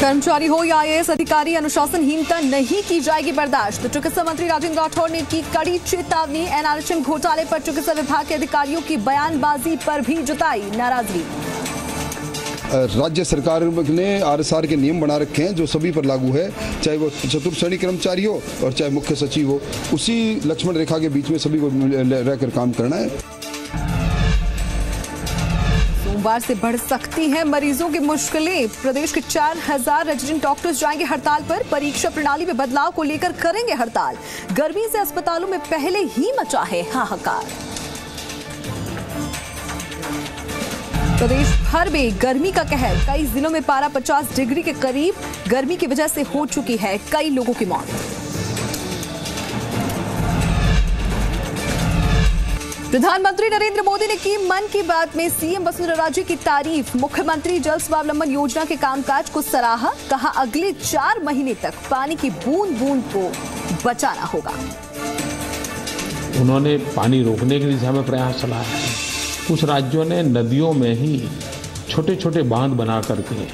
कर्मचारी हो या आईएएस अधिकारी, अनुशासनहीनता नहीं की जाएगी बर्दाश्त। चिकित्सा मंत्री राजेंद्र राठौर ने की कड़ी चेतावनी। एनआरएचएम घोटाले पर चिकित्सा विभाग के अधिकारियों की बयानबाजी पर भी जताई, नाराज़गी। राज्य सरकार ने आरएसआर के नियम बना रखे हैं, जो सभी पर लागू है, चाहे वो चतुर्थ श्रेणी कर्मचारी हो और चाहे मुख्य सचिव हो। उसी लक्ष्मण रेखा के बीच में सभी को रहकर काम करना है। सोमवार से बढ़ सकती हैं मरीजों की मुश्किलें। प्रदेश के चार हज़ार रेजिडेंट डॉक्टर्स जाएँगे हड़ताल पर। परीक्षा प्रणाली में बदलाव को लेकर करेंगे हड़ताल। गर्मी से अस्पतालों में पहले ही मचा है हाहाकार। प्रदेश भर में गर्मी का कहर। कई जिलों में पारा 50 डिग्री के करीब। गर्मी की वजह से हो चुकी है कई लोगों की मौत। प्रधानमंत्री नरेंद्र मोदी ने की मन की बात में सीएम वसुंधरा राजे की तारीफ़। मुख्यमंत्री जल स्वावलंबन योजना के कामकाज को सराहा, कहा अगले चार महीने तक पानी की बूंद बूंद को बचाना होगा। उन्होंने पानी रोकने की दिशा में प्रयास चलाया है। कुछ राज्यों ने नदियों में ही छोटे छोटे बाँध बना करके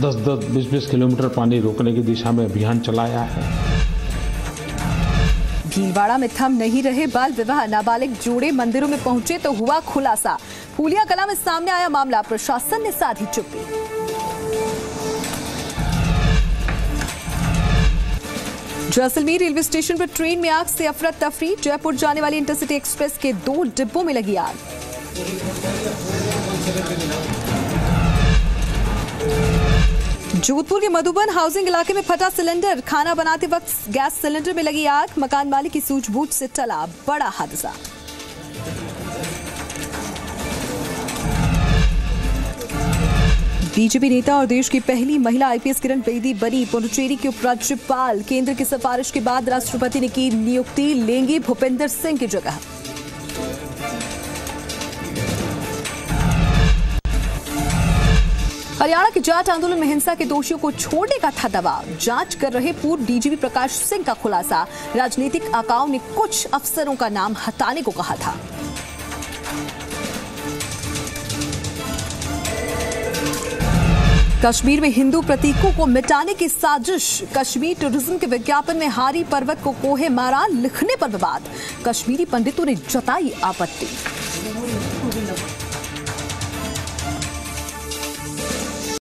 दस दस बीस बीस किलोमीटर पानी रोकने की दिशा में अभियान चलाया है। भीलवाड़ा में थम नहीं रहे, बाल विवाह, नाबालिग जोड़े मंदिरों में पहुँचे तो हुआ खुलासा। फूलिया कला में सामने आया मामला, प्रशासन ने साधी चुप्पी। जैसलमेर रेलवे स्टेशन पर ट्रेन में आग से अफरा तफरी, जयपुर जाने वाली इंटरसिटी एक्सप्रेस के दो डिब्बों में लगी आग। जोधपुर के मधुबन हाउसिंग इलाके में फटा सिलेंडर। खाना बनाते वक्त गैस सिलेंडर में लगी आग। मकान मालिक की सूझबूझ से टला बड़ा हादसा। बीजेपी नेता और देश की पहली महिला आईपीएस किरण बेदी बनी पुडुचेरी के उपराज्यपाल। केंद्र की सिफारिश के बाद राष्ट्रपति ने की नियुक्ति। लेंगे भूपेंद्र सिंह की जगह। हरियाणा के जाट आंदोलन में हिंसा के दोषियों को छोड़ने का था दबाव। जाँच कर रहे पूर्व डीजीपी प्रकाश सिंह का खुलासा। राजनीतिक आकाओं ने कुछ अफसरों का नाम हटाने को कहा था। कश्मीर में हिंदू प्रतीकों को मिटाने की साजिश। कश्मीर टूरिज़्म के विज्ञापन में हारी पर्वत को कोहे मारा लिखने पर विवाद। कश्मीरी पंडितों ने जताई आपत्ति।